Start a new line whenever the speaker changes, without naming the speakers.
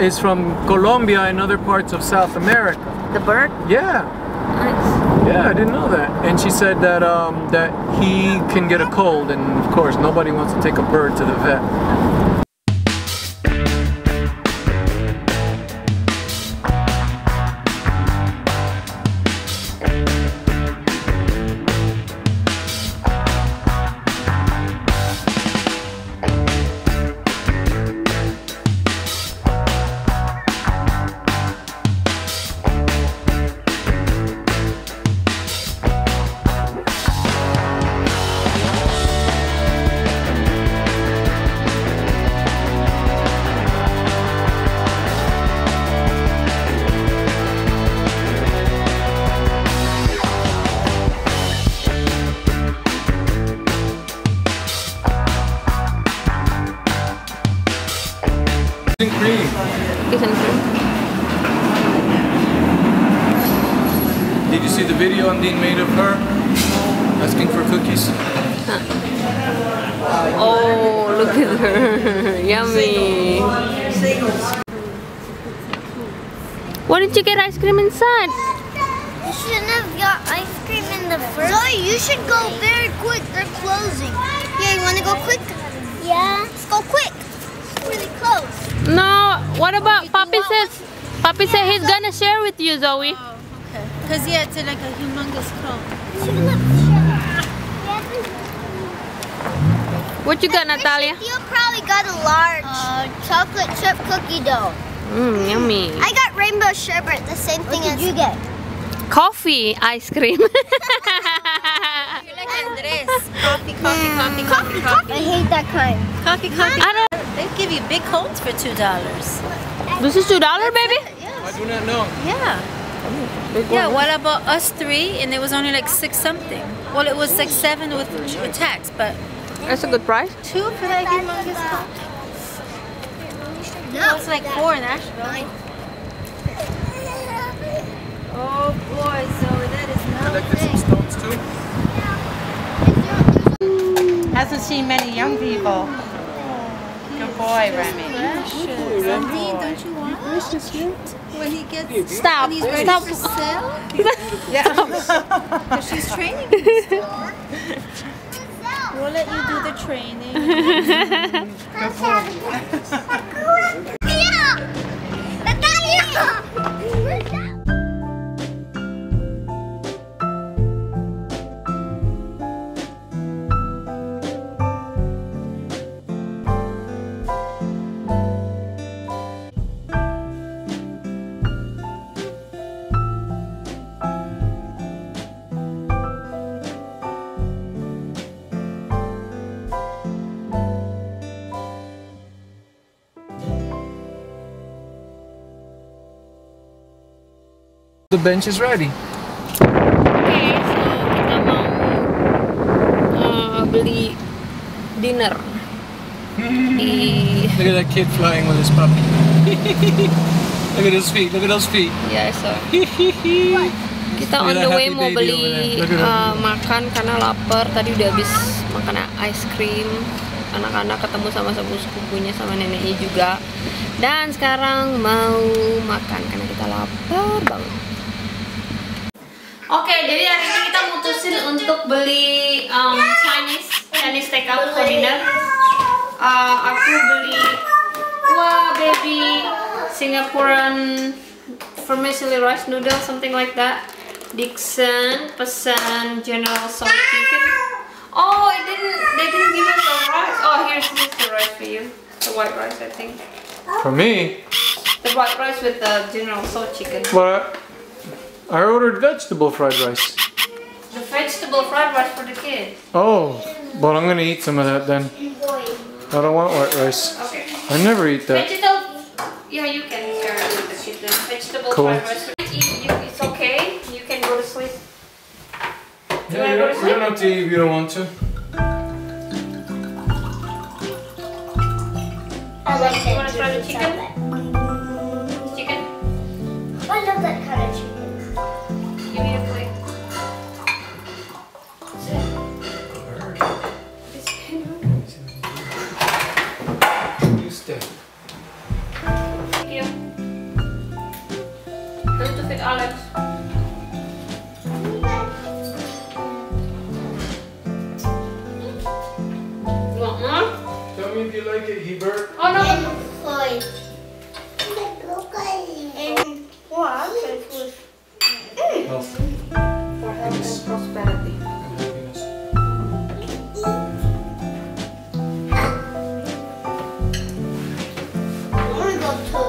is from Colombia and other parts of South America.
The bird?
Yeah,
Nice.
yeah, I didn't know that. And she said that um, that he can get a cold, and of course, nobody wants to take a bird to the vet. Cream.
Isn't it?
Did you see the video Andin made of her asking for cookies?
Oh, look at her. Yummy. Why did you get ice cream inside?
You shouldn't have got ice cream in the first. Zoe, you should go very quick. They're closing. Yeah, you want to go quick? Yeah. Let's go quick. It's really close.
No. What about Papi says? Papi said he's gonna share with you, Zoe.
Oh, okay. Because yeah, it's like a humongous cone.
What you got, Natalia?
You probably got a large uh, chocolate chip cookie dough.
Mmm, yummy.
I got rainbow sherbet, the same thing as you get.
Coffee ice cream.
You're like Andres. Coffee, coffee, coffee, coffee, coffee.
I hate that kind.
Coffee, coffee.
I don't.
They give you big cones for $2.
This is two dollar, baby.
I do not know.
Yeah.
Big
Yeah, what about us three? And it was only like six something. Well, it was like seven with, with tax, but
That's a good price.
two for that humongous cone. No, it's like four in Asheville. Oh boy, Zoe, that is no
Collected some
thing.
stones too.
Hasn't seen many young people. Good boy, Remy.
Dean, don't you want when he gets
Stop.
when he's ready
Stop.
for sale?
Yeah.
Because she's training him. We'll let you do the training.
The bench is ready.
Oke, so kita mau uh, beli dinner di
Look at that kid flying with his puppy. look at his feet. Look at those feet.
ya so kita on the way mau beli uh, makan karena lapar tadi udah habis makan ice cream anak-anak ketemu sama sepupu-sepupunya sama neneknya juga dan sekarang mau makan karena kita lapar banget Oke, jadi hari ini kita mutusin untuk beli um, Chinese Chinese takeout for dinner. Uh, aku beli wah baby Singaporean vermicelli rice noodle something like that. Dixon pesan General Tso chicken. Oh, it didn't. They didn't give us the rice. Oh, here's, here's the rice for you. The white rice, I think.
For me,
The white rice with the General Tso chicken.
but I ordered vegetable fried rice.
The vegetable fried rice for the kids.
Oh, but I'm gonna eat some of that then. I don't want white rice.
Okay.
I never eat that.
Vegetable. Yeah, you can share it with the kids. then. Vegetable
Cool.
fried rice. You, you, it's okay. You can go to sleep.
Yeah, you don't, you don't have to eat if you don't want to.
I like
You wanna try the chicken? Chicken.
Alex. You want more?
Tell me if
you
like it, Hebert. Oh no. Yes. And what? Mm.
Health. For health and prosperity. I'm gonna
go to